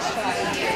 Thanks.